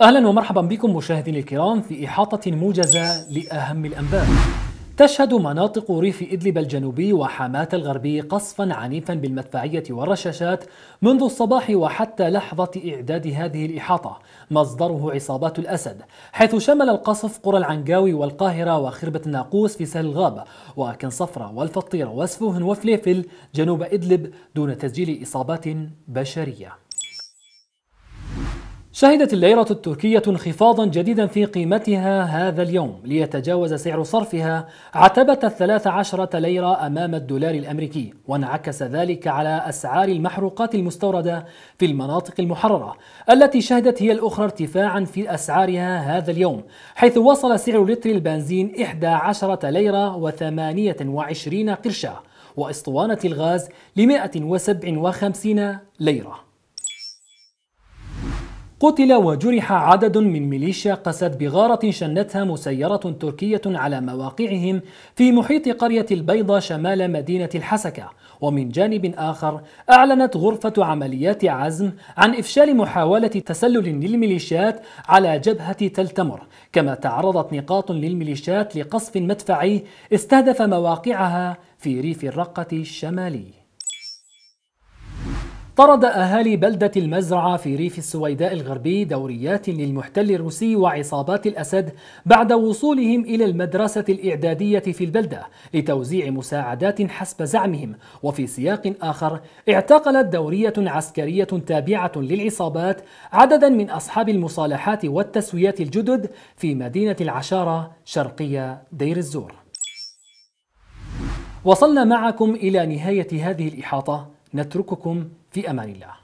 أهلا ومرحبا بكم مشاهدينا الكرام في إحاطة موجزة لأهم الأنباء. تشهد مناطق ريف إدلب الجنوبي وحماة الغربي قصفا عنيفا بالمدفعية والرشاشات منذ الصباح وحتى لحظة إعداد هذه الإحاطة مصدره عصابات الأسد حيث شمل القصف قرى العنقاوي والقاهرة وخربة الناقوس في سهل الغاب وكن صفرة والفطيرة وسفوهن وفليفل جنوب إدلب دون تسجيل إصابات بشرية. شهدت الليرة التركية انخفاضا جديدا في قيمتها هذا اليوم ليتجاوز سعر صرفها عتبة الثلاث عشرة ليرة أمام الدولار الأمريكي وانعكس ذلك على أسعار المحروقات المستوردة في المناطق المحررة التي شهدت هي الأخرى ارتفاعا في أسعارها هذا اليوم حيث وصل سعر لتر البنزين 11 ليرة و28 قرشا وأسطوانة الغاز ل 157 ليرة. قتل وجرح عدد من ميليشيا قسد بغارة شنتها مسيرة تركية على مواقعهم في محيط قرية البيضة شمال مدينة الحسكة. ومن جانب آخر أعلنت غرفة عمليات عزم عن إفشال محاولة تسلل للميليشيات على جبهة تلتمر. كما تعرضت نقاط للميليشيات لقصف مدفعي استهدف مواقعها في ريف الرقة الشمالي. طرد أهالي بلدة المزرعة في ريف السويداء الغربي دوريات للمحتل الروسي وعصابات الأسد بعد وصولهم إلى المدرسة الإعدادية في البلدة لتوزيع مساعدات حسب زعمهم. وفي سياق آخر اعتقلت دورية عسكرية تابعة للعصابات عددا من أصحاب المصالحات والتسويات الجدد في مدينة العشارة شرقية دير الزور. وصلنا معكم إلى نهاية هذه الإحاطة. نترككم في أمان الله.